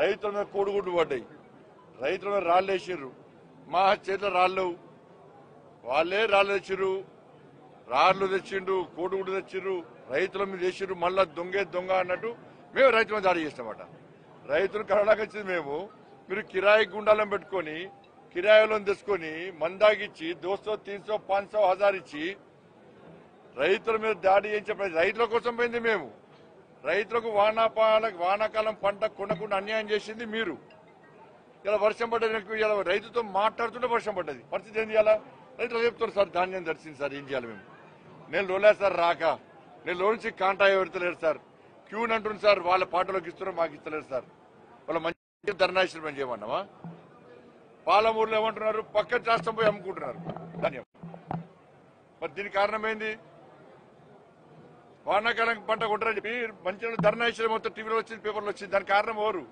రైతుల మీద కోడిగుడ్లు పడ్డాయి. రైతుల మీద రాళ్ళు వేసిర్రు మా చేతిలో రాళ్ళు వాళ్ళే రాళ్ళు తెచ్చిర్రు. రాళ్ళు తెచ్చిండు కోడిగుడ్డు తెచ్చిర్రు. రైతుల మీద వేసిర్రు. మళ్ళా దొంగే దొంగ అన్నట్టు మేము రైతుల మీద దాడి చేస్తామట రైతులు కరోనాకి వచ్చింది మేము. మీరు కిరాయి గుండాలను పెట్టుకొని కిరాయిలను తెచ్చుకొని మందాగిచ్చి దోస్తో తీన్సో పాన్సో హజార్ ఇచ్చి రైతుల మీద దాడి చేయించే రైతుల కోసం పోయింది మేము. రైతులకు వానాపాల వానాకాలం పంట కొనకుండా అన్యాయం చేసింది మీరు. ఇలా వర్షం పడ్డది ఇలా రైతుతో మాట్లాడుతుంటే వర్షం పడ్డది. పరిస్థితి ఏం చేయాలా? రైతులు చెప్తారు సార్ ధాన్యం దర్శింది సార్ ఏం చేయాలి మేము? నేను లోలే సార్ రాక. నేను లో నుంచి కాంటాక్ట్ పెడతలేరు సార్? క్యూన్ అంటుంది సార్ వాళ్ళ పాటలోకి ఇస్తున్నారు మాకు ఇస్తలేరు సార్. వాళ్ళ మంచి ధర్నాశ్రమం పని చేయమన్నావా పాలమూరులో ఏమంటున్నారు? పక్క రాష్ట్రం పోయి అమ్ముకుంటున్నారు. ధాన్యం. మరి దీనికి కారణం ఏంది? వానాకాలం పంట కొంటారని చెప్పి మంచి ఇచ్చిన మొత్తం టీవీలో వచ్చింది పేపర్లో వచ్చింది. దానికి కారణం ఎవరు?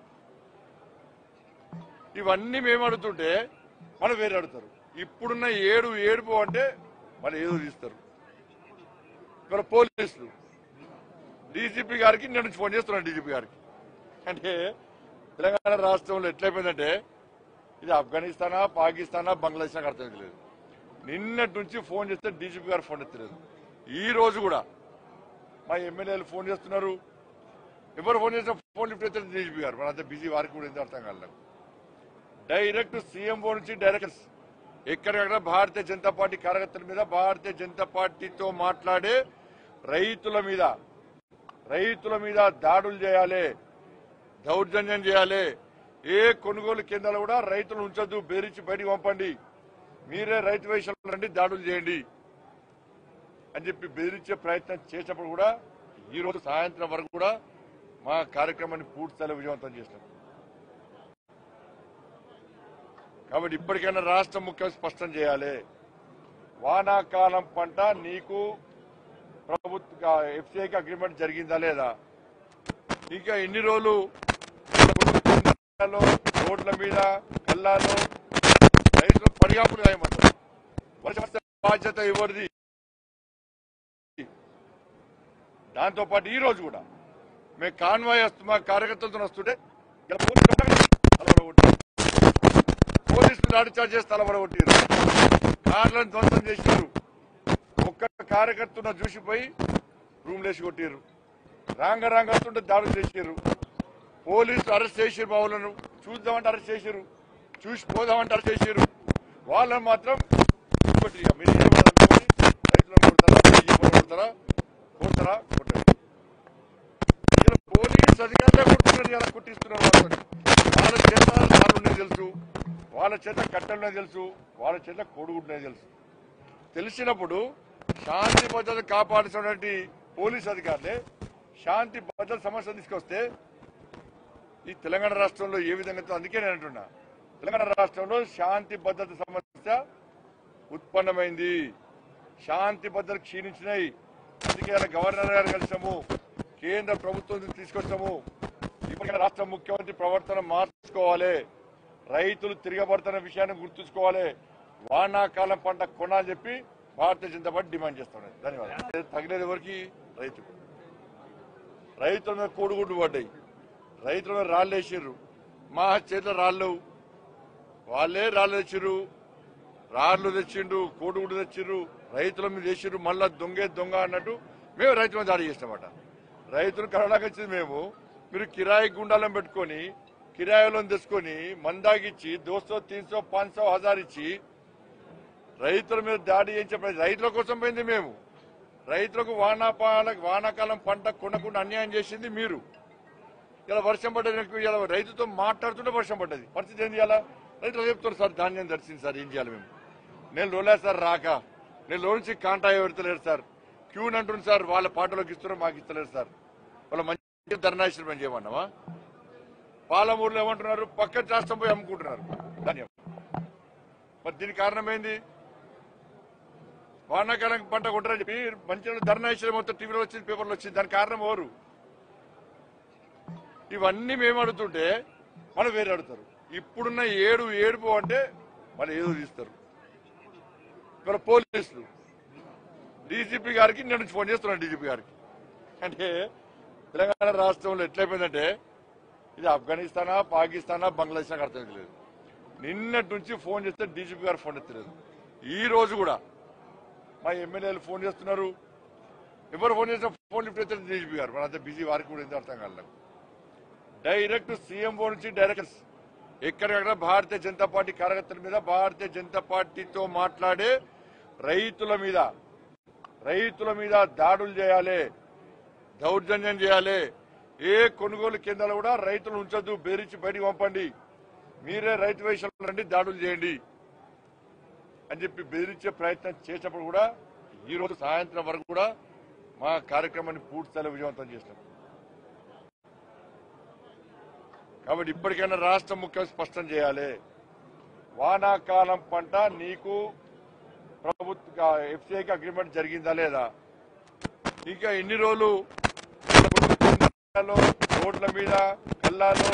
ఇవన్నీ మేము అడుగుతుంటే మనం వేరే అడుగుతారు. ఇప్పుడున్న ఏడు ఏడుపు అంటే మళ్ళీ ఏదో తీస్తారు. ఇక్కడ పోలీసులు. డీజీపీ గారికి నేను నుంచి ఫోన్ చేస్తున్నాను డీజీపీ గారికి. అంటే తెలంగాణ రాష్ట్రంలో ఎట్లయిపోయిందంటే ఇది ఆఫ్ఘనిస్తానా పాకిస్తానా బంగ్లాదేశ్ నాకు అర్థం లేదు. నిన్నటి నుంచి ఫోన్ చేస్తే డీజీపీ గారు ఫోన్ ఎత్తలేదు. ఈ రోజు కూడా మా ఎమ్మెల్యేలు ఫోన్ చేస్తున్నారు. ఎవరు ఫోన్ చేసినా ఫోన్ లిఫ్ట్ అయితే డీజీపీ గారు. మన బిజీ వారికి కూడా ఎందుకు అర్థం కాలేదు. డైరెక్ట్ సీఎంఓ నుంచి డైరెక్ట్ ఎక్కడికక్కడ భారతీయ జనతా పార్టీ కార్యకర్తల మీద భారతీయ జనతా పార్టీతో మాట్లాడే రైతుల మీద రైతుల మీద దాడులు చేయాలి దౌర్జన్యం చేయాలి. ఏ కొనుగోలు కేంద్రాలు కూడా రైతులు ఉంచొద్దు బెదిరించి బయటికి పంపండి. మీరే రైతు వేషాలు రండి దాడులు చేయండి. అని చెప్పి బెదిరించే ప్రయత్నం చేసినప్పుడు కూడా ఈ రోజు సాయంత్రం వరకు కూడా మా కార్యక్రమాన్ని పూర్తిస్థాయిలో విజయవంతం చేసినాం. కాబట్టి ఇప్పటికైనా రాష్ట్ర ముఖ్యమంత్రి స్పష్టం చేయాలి. వానాకాలం పంట నీకు ప్రభుత్వ ఎఫ్సీఐకి అగ్రిమెంట్ జరిగిందా లేదా? ఇంకా ఎన్ని రోజులు రోడ్ల మీద కల్లాలో రైతులు పరిగాపులు కాయమంటారు వర్షం బాధ్యత ఎవరిది? దాంతో పాటు ఈ రోజు కూడా మేము కాన్వాయ్ వస్తు మా కార్యకర్తలతో వస్తుంటే పోలీసులు తలబడగొట్టారు పోలీసులు చేసి తలబడగొట్టారు కార్లను ధ్వంసం చేశారు ఒక్క కార్యకర్తను చూసిపోయి రూమ్ లేచి కొట్టారు రాంగ రాంగ వస్తుంటే దాడులు చేశారు పోలీసులు అరెస్ట్ చేసారు బావులను. చూద్దామంటే అరెస్ట్ చేశారు చూసి పోదామంటే అరెస్ట్ చేశారు వాళ్ళని మాత్రం ఇక. మీరు రైతులను కొడతారా? కొడతారా? కొడతారా? పోలీస్ అధికారులే కొడుతున్నారు ఇలా కుట్టిస్తున్నారు వాళ్ళని. వాళ్ళ చేత సార్లున్నాయి తెలుసు. వాళ్ళ చేత కట్టెలున్నాయి తెలుసు. వాళ్ళ చేత కొడుగుంటున్నాయి తెలుసు. తెలిసినప్పుడు శాంతి భద్రత కాపాడుతున్నటువంటి పోలీస్ అధికారులే శాంతి భద్రత సమస్య తీసుకొస్తే ఈ తెలంగాణ రాష్ట్రంలో ఏ విధంగా అందుకే నేను అంటున్నా. తెలంగాణ రాష్ట్రంలో శాంతి భద్రత సమస్య ఉత్పన్నమైంది. శాంతి భద్రత క్షీణించినాయి. అందుకే గవర్నర్ గారు కలిసాము. కేంద్ర ప్రభుత్వం తీసుకొచ్చాము ఇప్పటికైనా రాష్ట్ర ముఖ్యమంత్రి ప్రవర్తన మార్చుకోవాలి. రైతులు తిరగబడుతున్న విషయాన్ని గుర్తుంచుకోవాలి. వానాకాలం పంట కొనాలని చెప్పి భారతీయ జనతా పార్టీ డిమాండ్ చేస్తున్నది. ధన్యవాదాలు. తగిలేదు ఎవరికి? రైతు రైతుల మీద కోడిగుడ్లు పడ్డాయి. రైతుల మీద రాళ్ళు వేసిర్రు. మా చేతిలో రాళ్ళు వాళ్ళే రాళ్ళు తెచ్చిర్రు. రాళ్ళు తెచ్చిండు కోడిగుడ్డు తెచ్చిర్రు. రైతుల మీద వేసిర్రు. మళ్ళా దొంగే దొంగ అన్నట్టు మేము రైతుల మీద దాడి చేస్తామట. రైతులు కరోనాకి వచ్చింది మేము. మీరు కిరాయి గుండాలను పెట్టుకొని కిరాయిలో తెచ్చుకొని మందాగిచ్చి దోస్తో తీన్సో పాంచో హజార్ ఇచ్చి రైతుల మీద దాడి చేయించే ప్రయత్నం- రైతుల కోసం పోయింది మేము. రైతులకు వానాపాల వానాకాలం పంట కొనకుండా అన్యాయం చేసింది మీరు. ఇలా వర్షం పడ్డది నాకు ఇలా రైతుతో మాట్లాడుతుంటే వర్షం పడ్డది. పరిస్థితి ఏం చేయాలా రైతులు చెప్తారు సార్ ధాన్యం దర్శింది సార్ ఏం చేయాలి మేము? నేను లోలే సార్ రాక. నేను లో నుంచి కాంటాక్ట్ పెడతలేరు సార్ క్యూన్ అంటుంది సార్ వాళ్ళ పాటలోకి ఇస్తున్నారు మాకు ఇస్తలేరు సార్. వాళ్ళ మంచి ధర్నాశ్రమం పని చేయమన్నావా? పాలమూరులో ఏమంటున్నారు? పక్క రాష్ట్రం పోయి అమ్ముకుంటున్నారు. ధాన్యం. మరి దీనికి కారణం ఏంది? వానాకాలం పంట కొంటారని చెప్పి మంచి ధర్నాశ్రమం మొత్తం టీవీలో వచ్చింది పేపర్లో వచ్చింది. దానికి కారణం ఎవరు? ఇవన్నీ మేము అడుగుతుంటే మనం వేరే అడుగుతారు. ఇప్పుడున్న ఏడు ఏడుపు అంటే మళ్ళీ ఏదో తీస్తారు. ఇక్కడ పోలీసులు. డీజీపీ గారికి నేను ఫోన్ చేస్తున్నాను డీజీపీ గారికి. అంటే తెలంగాణ రాష్ట్రంలో ఎట్లయిపోయిందంటే ఇది ఆఫ్ఘనిస్తానా పాకిస్తానా బంగ్లాదేశ్ నాకు అర్థం లేదు నిన్నటి నుంచి ఫోన్ చేస్తే డీజీపీ గారు ఫోన్ ఎత్తలేదు. ఈ రోజు కూడా మా ఎమ్మెల్యేలు ఫోన్ చేస్తున్నారు. ఎవరు ఫోన్ చేస్తే ఫోన్ లిఫ్ట్ అయితే డీజీపీ గారు. మన అంత బిజీ వారికి కూడా ఎందుకు అర్థం కాలేదు. డైరెక్ట్ డైరెక్ట్ సీఎంఓ నుంచి డైరెక్ట్ ఎక్కడికక్కడ భారతీయ జనతా పార్టీ కార్యకర్తల మీద భారతీయ జనతా పార్టీతో మాట్లాడే రైతుల మీద రైతుల మీద దాడులు చేయాలి దౌర్జన్యం చేయాలి. ఏ కొనుగోలు కేంద్రాలు కూడా రైతులు ఉంచద్దు బెదిరించి బయటికి పంపండి. మీరే రైతు వేషాలు రండి దాడులు చేయండి అని చెప్పి బెదిరించే ప్రయత్నం చేసినప్పుడు కూడా ఈ రోజు సాయంత్రం వరకు కూడా మా కార్యక్రమాన్ని పూర్తిస్థాయిలో విజయవంతం చేసినాం. కాబట్టి ఇప్పటికైనా రాష్ట్ర ముఖ్యం స్పష్టం చేయాలి. వానాకాలం పంట నీకు ప్రభుత్వ ఎఫ్సీఐకి అగ్రిమెంట్ జరిగిందా లేదా? ఇంకా ఎన్ని రోజులు రోడ్ల మీద కల్లాలో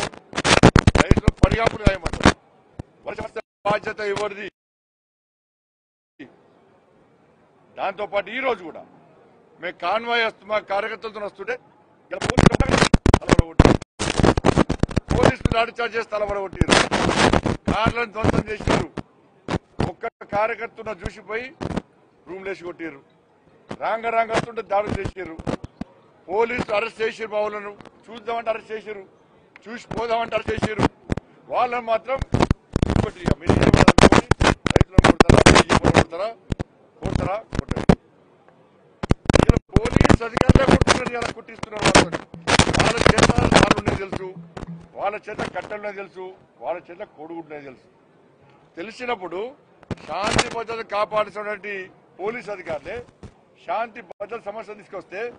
రైతులు పడిగాపులు కాయమంటారు బాధ్యత ఎవరిది? దాంతో పాటు ఈ రోజు కూడా మేము కాన్వాయ్ వస్తు మా కార్యకర్తలతో వస్తుంటే పోలీసులు పోలీసులు లాఠీ చార్జ్ చేసి తలబడగొట్టారు కార్లను ధ్వంసం చేశారు కార్యకర్తను చూసిపోయి రూమ్లేసి కొట్టారు రాంగ రాంగ వస్తుంటే దాడులు చేశారు పోలీసులు అరెస్ట్ చేసారు బావులను. చూద్దామంటే అరెస్ట్ చేశారు చూసి పోదామంటే అరెస్ట్ చేశారు వాళ్ళని మాత్రం మీరు రైతులను కొడతారా కొడతారా కొడతారా కొట్టండి ఇలా అధికారులే కొట్టున్నారు ఇలా కొట్టిస్తున్నారు వాళ్ళని. వాళ్ళ చేత వాళ్ళు తెలుసు. వాళ్ళ చేత కట్టలున్నది తెలుసు. వాళ్ళ చేత కొడుకుంటున్నది తెలుసు. తెలిసినప్పుడు శాంతి భద్రత కాపాడుతున్నటువంటి పోలీస్ అధికారులే శాంతి భద్రత సమస్య తీసుకొస్తే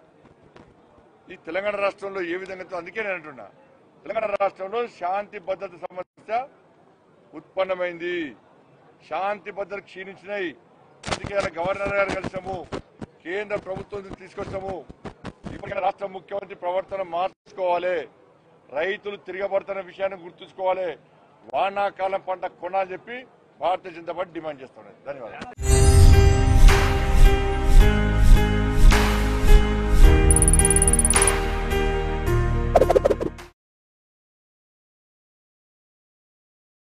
ఈ తెలంగాణ రాష్ట్రంలో ఏ విధంగా అందుకే నేను అంటున్నా. తెలంగాణ రాష్ట్రంలో శాంతి భద్రత సమస్య ఉత్పన్నమైంది. శాంతి భద్రత క్షీణించినాయి. అందుకే గవర్నర్ గారు కలిసాము. కేంద్ర ప్రభుత్వం తీసుకొచ్చాము. ఇప్పటికైనా రాష్ట్ర ముఖ్యమంత్రి ప్రవర్తన మార్చుకోవాలి. రైతులు తిరగబడుతున్న విషయాన్ని గుర్తుంచుకోవాలి. వానాకాలం పంట కొనాలని చెప్పి భారతీయ జనతా పార్టీ డిమాండ్ చేస్తున్నాయి ధన్యవాదాలు.